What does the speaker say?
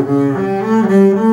Música